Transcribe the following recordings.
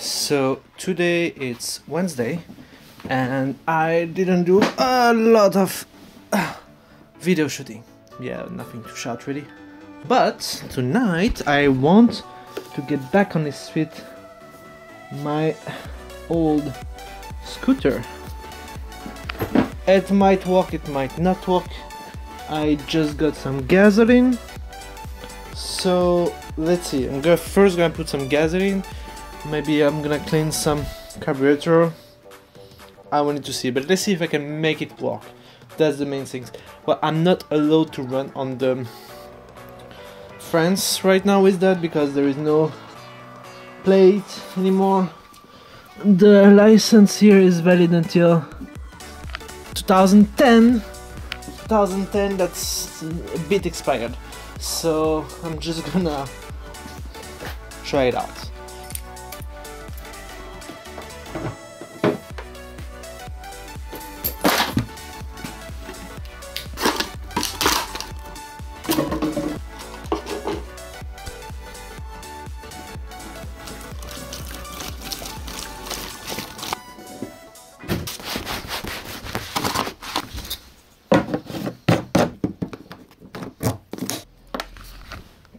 So today it's Wednesday and I didn't do a lot of uh, video shooting. Yeah, nothing to shout really. But tonight I want to get back on his feet my old scooter. It might work, it might not work. I just got some gasoline. So let's see. I'm gonna first gonna put some gasoline. Maybe I'm gonna clean some carburetor. I wanted to see, but let's see if I can make it work. That's the main thing. Well, I'm not allowed to run on the France right now with that because there is no plate anymore. The license here is valid until 2010. 2010, that's a bit expired. So I'm just gonna try it out.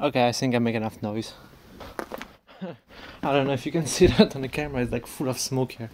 Okay, I think I make enough noise. I don't know if you can see that on the camera, it's like full of smoke here.